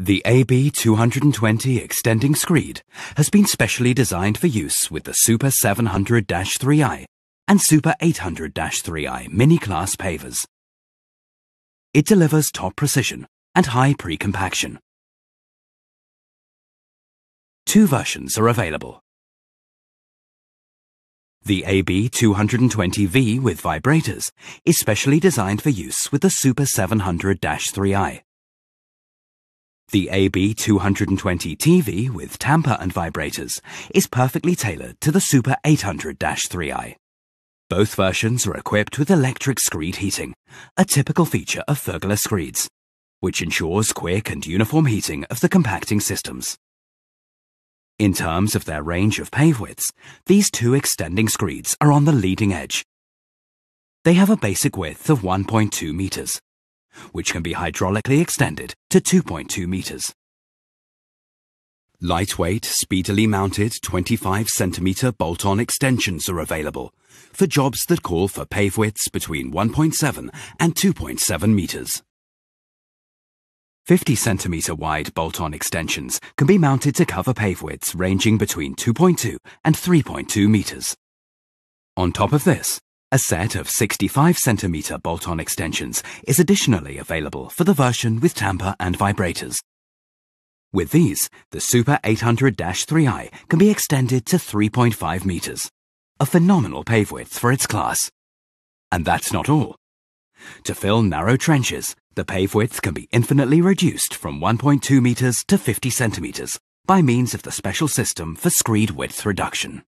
The AB220 extending screed has been specially designed for use with the Super 700-3i and Super 800-3i mini-class pavers. It delivers top precision and high pre-compaction. Two versions are available. The AB220V with vibrators is specially designed for use with the Super 700-3i. The AB220TV with tamper and vibrators is perfectly tailored to the Super 800-3i. Both versions are equipped with electric screed heating, a typical feature of VÖGELE screeds, which ensures quick and uniform heating of the compacting systems. In terms of their range of pave widths, these two extending screeds are on the leading edge. They have a basic width of 1.2 meters which can be hydraulically extended to 2.2 meters. Lightweight, speedily mounted 25 centimeter bolt-on extensions are available for jobs that call for pave widths between 1.7 and 2.7 meters. 50 centimeter wide bolt-on extensions can be mounted to cover pave widths ranging between 2.2 and 3.2 meters. On top of this, a set of 65cm bolt-on extensions is additionally available for the version with tamper and vibrators. With these, the Super 800-3i can be extended to 3.5 meters, a phenomenal pave width for its class. And that's not all. To fill narrow trenches, the pave width can be infinitely reduced from 1.2 meters to 50 centimeters by means of the special system for screed width reduction.